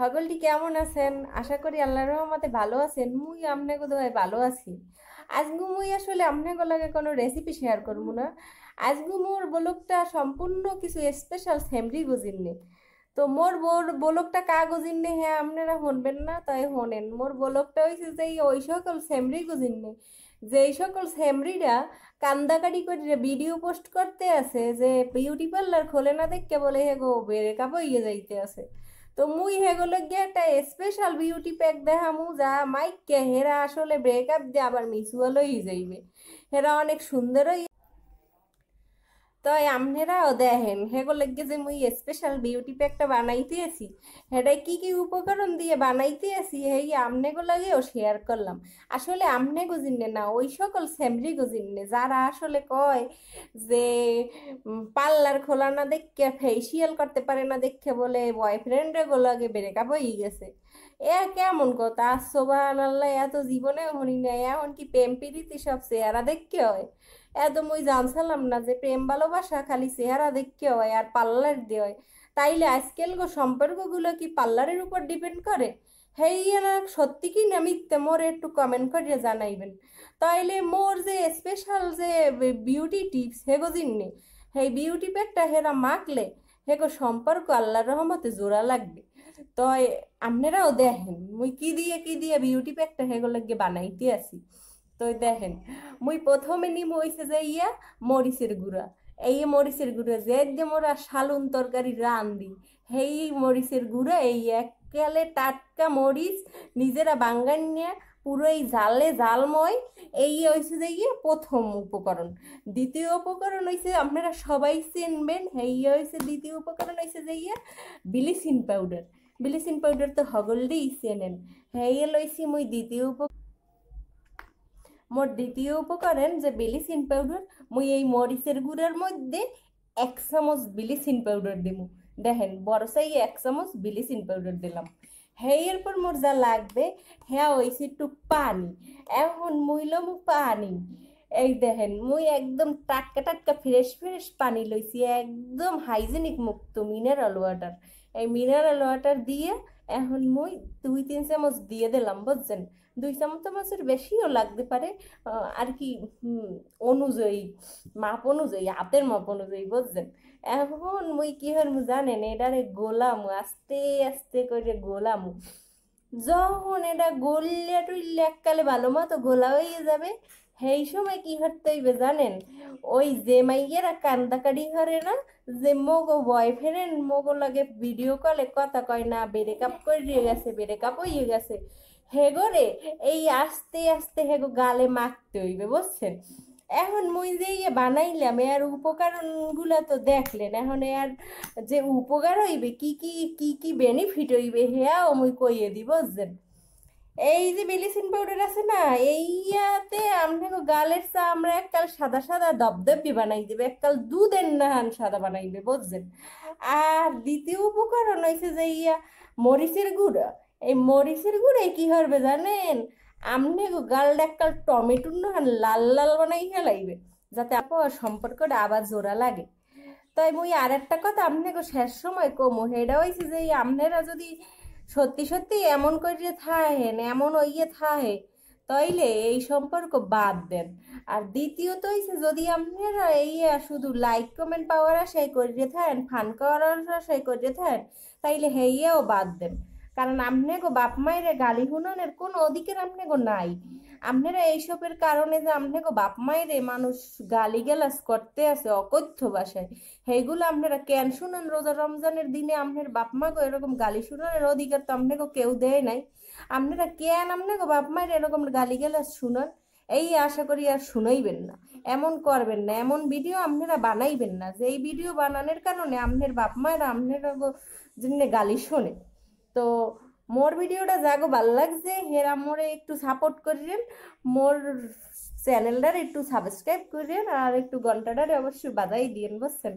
সকলটি কেমন আছেন? আশা করি আল্লাহর রহমতে ভালো আছেন। মুই আপনাকে দোয়ায় ভালো আছি। আজগু মুই আসলে আপনাকে লাগে কোনো রেসিপি শেয়ার করব না। আজগু মোর বলকটা সম্পূর্ণ কিছু স্পেশাল ফ্যামিলি নে। তো মোর বোর বলকটা কা গুজিননি হ্যাঁ আপনারা শুনবেন না, তাই শোনেন। মোর বলকটা হয়েছে যে ওই সকল ফ্যামিলি গুজিননি যে এই সকল ফ্যামিলিরা কান্দাকাটি করে ভিডিও পোস্ট করতে আছে যে বিউটি পার্লার খোলে না দেখকে বলে হে গো বেড়ে কাপড়িয়ে যাইতে আছে। তো মুই হেগুলো গিয়ে একটা স্পেশাল বিউটি প্যাক দেখামু, যা মাইককে হেরা আসলে ব্রেকআপ দিয়ে আবার মিসুয়ালই যাইবে। হেরা অনেক সুন্দরই তো আমনেরাও দেখেন, হেগো লাগে যে মুই স্পেশাল বিউটি প্যাকটা বানাইতে আছি হেটাই কি কি উপকরণ দিয়ে বানাইতে আছি এই আমনেগো লাগেও শেয়ার করলাম। আসলে আমনে গুজিনে না, ওই সকল ফ্যামিলি গুজিনে যারা আসলে কয় যে পার্লার খোলা না দেখে ফেসিয়াল করতে পারে না দেখে বলে বয়ফ্রেন্ডে গো লাগে ব্রেকআপ হয়ে গেছে। এ কেমন কথা সোবান আল্লাহ এত জীবনে হনি না এখন কি প্রেম প্রীতি সব চেহারা দেখতে হয়। এত মুই জানছিলাম না যে প্রেম ভালোবাসা খালি চেহারা দেখতে হয় আর পার্লার দিয়ে হয়। তাইলে আজকাল গো সম্পর্কগুলো কি পার্লারের উপর ডিপেন্ড করে? হেই সত্যি কি না মিথ্যে মোর একটু কমেন্ট করে জানাইবেন। তাইলে মোর যে স্পেশাল যে বিউটি টিপস হেগো জিন্নে সেই বিউটি প্যাকটা হেরা মাখলে হেগো সম্পর্ক আল্লাহর রহমতে জোড়া লাগবে। তো আপনারাও দেখেন, মুই কি দিয়ে কি দিয়ে বিউটি প্যাকটা হেগুলো গিয়ে বানাইতে আসি। তো দেখেন, মুই প্রথমে নিম হইছে যে ইয়া মরিচের গুঁড়া। এই মরিচের গুঁড়া যে যে মোরা শালুন তরকারি রান্ধি সেই মরিচের গুঁড়া এই এককালে টাটকা মরিচ নিজেরা বাঙ্গান নিয়ে পুরো এই জালে জালময় এই হয়েছে যে ইয়ে প্রথম উপকরণ দ্বিতীয় উপকরণ হয়েছে আপনারা সবাই চিনবেন এই হয়েছে দ্বিতীয় উপকরণ হয়েছে যে ইয়ে ব্লিচিং পাউডার ব্লিচিং পাউডার তো হগলডেই চেনেন হেই লইছি মুই দ্বিতীয় উপ মোর দ্বিতীয় উপকরণ যে ব্লিচিং পাউডার, মুই এই মরিচের গুঁড়ার মধ্যে এক চামচ ব্লিচিং পাউডার দিব দেখেন, বড় সাই এক চামচ ব্লিচিং পাউডার দিলাম। হ্যাঁ এরপর মোর যা লাগবে হ্যাঁ হয়েছে একটু পানি। এখন মুইলাম পানি। এই দেখেন, মুই একদম টাটকা টাটকা ফ্রেশ ফ্রেশ পানি লইছি, একদম হাইজেনিক মুক্ত মিনারেল ওয়াটার। এই মিনারেল ওয়াটার দিয়ে এখন মই দুই, তিন চামচ দিয়ে দিলাম, বুঝছেন? দুই চামচ চামচের বেশিও লাগতে পারে আর কি অনুযায়ী, মাপ অনুযায়ী, হাতের মাপ অনুযায়ী, বুঝছেন? এখন মুই কি হল জানেন, এটারে গোলাম, আস্তে আস্তে করে গোলাম। যখন এটা গললে টুললে এককালে ভালো মতো গোলা হয়ে যাবে, সেই সময় কি করতে হইবে জানেন? ওই যে মাইয়েরা কান্দাকাড়ি করে না, যে মগো বয়ফ্রেন্ড মগো লাগে ভিডিও কলে কথা কয় না ব্রেকআপ করে গেছে ব্রেকআপ হয়ে গেছে। হেগোরে এই আস্তে আস্তে হেগো গালে মাখতে হইবে, বুঝছেন? এখন মুই যে ইয়ে বানাইলাম, এর উপকরণগুলো তো দেখলেন, এখন এর যে উপকার হইবে, কি কি কি কি বেনিফিট হইবে হেয়াও মুই কইয়ে দিব, বুঝছেন? এই যে ব্লিচিং পাউডার আছে না, এইয়াতে আপনাকে গালের চা আমরা এককাল সাদা সাদা দবদবি বানাই দেবে, এককাল দুধের নাহান সাদা বানাইবে বুঝছেন? আর দ্বিতীয় উপকরণ হয়েছে যে ইয়া মরিচের গুঁড়া, এই মরিচের গুঁড়ে কি হবে জানেন? আমনে গালটা এককাল টমেটোর নাহান লাল লাল বানাই ফেলাইবে যাতে আপনার সম্পর্কটা আবার জোড়া লাগে। তাই মুই আর একটা কথা আপনাকে শেষ সময় কমো সেটা হয়েছে যে আপনারা যদি সত্যি সত্যি এমন করে থাহেন, এমন ইয়ে থাহে, তাইলে এই সম্পর্ক বাদ দেন। আর দ্বিতীয়ত হইছে যদি আপনারা এই শুধু লাইক কমেন্ট পাওয়ার আশাই করে থাকেন ফান করার আশাই করে থাকেন তাইলে হেইয়াও বাদ দেন। কারণ আপনাকে বাপ মায়ের গালি শুনানোর কোনো অধিকার গো নাই। আপনারা এইসবের কারণে যে আপনাকে বাপ মায়ের মানুষ গালি গালাস করতে আছে অকথ্য ভাষায়, সেইগুলো আপনারা কেন শুনান? রোজা রমজানের দিনে আপনার বাপ মাকে এরকম গালি শুনানোর অধিকার তো আপনাকে কেউ দেয় নাই। আপনারা কেন আপনাকে বাপ মায়ের এরকম গালি গালাস শুনান? এই আশা করি আর শুনাইবেন না। এমন করবেন না। এমন ভিডিও আপনারা বানাইবেন না। যে এই ভিডিও বানানোর কারণে আপনার বাপ মায়েরা আপনার জন্য গালি শোনে। তো মোর ভিডিওটা যাগো ভালো লাগছে, হেরা মোরে একটু সাপোর্ট করিলেন মোর চ্যানেলটার একটু সাবস্ক্রাইব করিলেন আর একটু ঘন্টাটারে অবশ্যই বাজাই দিয়েন, বুঝছেন?